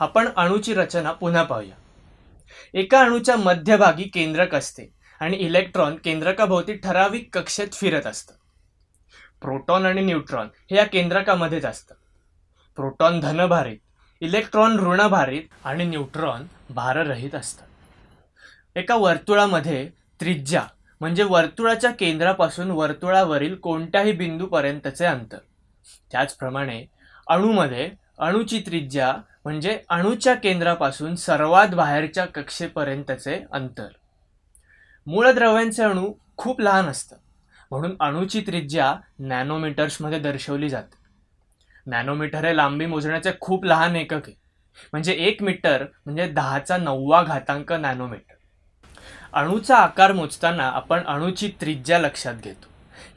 आपण अणूची रचना पुन्हा पाहूया. एका अणूच्या मध्यभागी केंद्रक असते आणि इलेक्ट्रॉन केंद्रकाभोवती ठराविक कक्षेत फिरत असतं. प्रोटॉन आणि न्यूट्रॉन हे या केंद्रकामध्येच असतं. प्रोटॉन धनभारित इलेक्ट्रॉन ऋणभारित आणि न्यूट्रॉन भाररहित असतात एका वर्तुळामध्ये त्रिज्या म्हणजे वर्तुळाच्या केंद्रापासून वर्तुळावरील कोणत्याही बिंदूपर्यंतचे अंतर. त्याचप्रमाणे अणूमध्ये अणूची त्रिज्या म्हणजे अणूच्या केंद्रापासून सर्वात बाहेरच्या कक्षेपर्यंतचे अंतर. मूळद्रव्यांचे अणू खूप लहान असतं. म्हणून अणूची त्रिज्या नॅनोमीटर्समध्ये दर्शवली जाते. नॅनोमीटर हे लांबी मोजण्याचे खूप लहान एकक आहे. म्हणजे एक मीटर म्हणजे दहाचा नववा घातांक नॅनोमीटर. अणूचा आकार मोजताना आपण अणूची त्रिज्या लक्षात घेतो.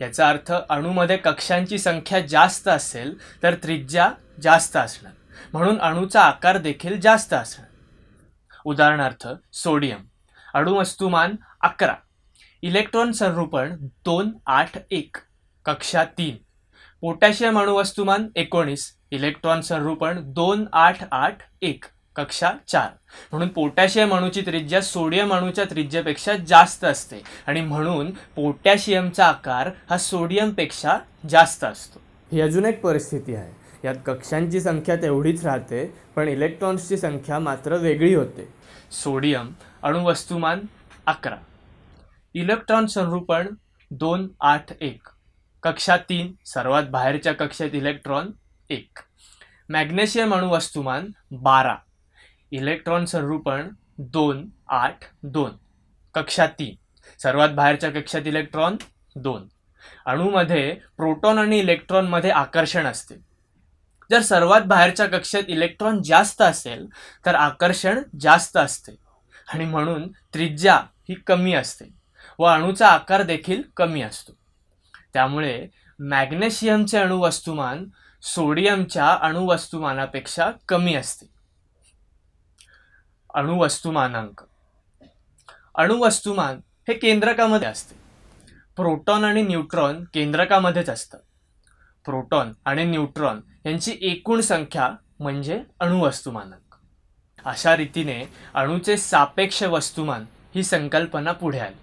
याचा अर्थ अणूमध्ये कक्षांची संख्या जास्त असेल तर त्रिज्या जास्त असणार. म्हणून अणूचा आकार देखील जास्त असेल. उदाहरणार्थ सोडियम. अणुवस्तुमान अकरा. इलेक्ट्रॉन संरूपण दोन आठ एक. कक्षा तीन. पोटॅशियम अणुवस्तुमान एकोणीस. इलेक्ट्रॉन संरूपण दोन आठ आठ एक. कक्षा चार. म्हणून पोटॅशियम अणूची त्रिज्या सोडियम अणूच्या त्रिज्येपेक्षा जास्त असते. आणि म्हणून पोटॅशियमचा आकार हा सोडियमपेक्षा जास्त असतो. ही अजून एक परिस्थिती आहे. यात कक्षांची संख्या तेवढीच राहते पण इलेक्ट्रॉन्सची संख्या मात्र वेगळी होते. सोडियम अणुवस्तुमान अकरा. इलेक्ट्रॉन संरूपण दोन आठ एक. कक्षा तीन सर्वात बाहेरच्या कक्षेत इलेक्ट्रॉन एक. मॅग्नेशियम अणुवस्तुमान बारा. इलेक्ट्रॉन संरूपण दोन आठ दोन. कक्षा तीन सर्वात बाहेरच्या कक्षात इलेक्ट्रॉन दोन. अणूमध्ये प्रोटॉन आणि इलेक्ट्रॉनमध्ये आकर्षण असते. जर सर्वात बाहेरच्या कक्षेत इलेक्ट्रॉन जास्त असेल तर आकर्षण जास्त असते. आणि म्हणून त्रिज्या ही कमी असते व अणूचा आकार देखील कमी असतो. त्यामुळे मॅग्नेशियमचे अणुवस्तुमान सोडियमच्या अणुवस्तुमानापेक्षा कमी असते. अणुवस्तुमानांक. अणुवस्तुमान हे केंद्रकामध्ये असते. प्रोटॉन आणि न्यूट्रॉन केंद्रकामध्येच असतात प्रोटॉन आणि न्यूट्रॉन यांची एकूण संख्या म्हणजे अणुवस्तुमानक अशा रीतीने अणूचे सापेक्ष वस्तुमान ही संकल्पना पुढे आली.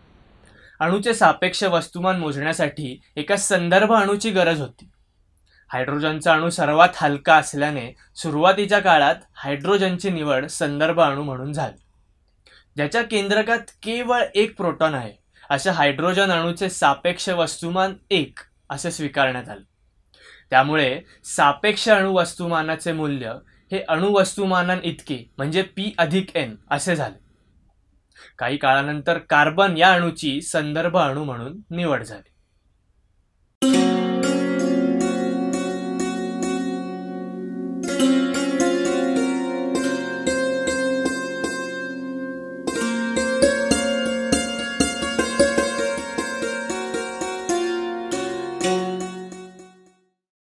अणूचे सापेक्ष वस्तुमान मोजण्यासाठी एका संदर्भ अणूची गरज होती. हायड्रोजनचा अणू सर्वात हलका असल्याने सुरुवातीच्या काळात हायड्रोजनची निवड संदर्भ अणू म्हणून झाली. ज्याच्या केंद्रकात केवळ एक प्रोटॉन आहे अशा हायड्रोजन अणूचे सापेक्ष वस्तुमान एक असे स्वीकारण्यात आले. त्यामुळे सापेक्ष अणुवस्तुमानाचे मूल्य हे अणुवस्तुमानां इतके म्हणजे पी अधिक एन असे झाले. काही काळानंतर कार्बन या अणूची संदर्भ अणू म्हणून निवड झाली.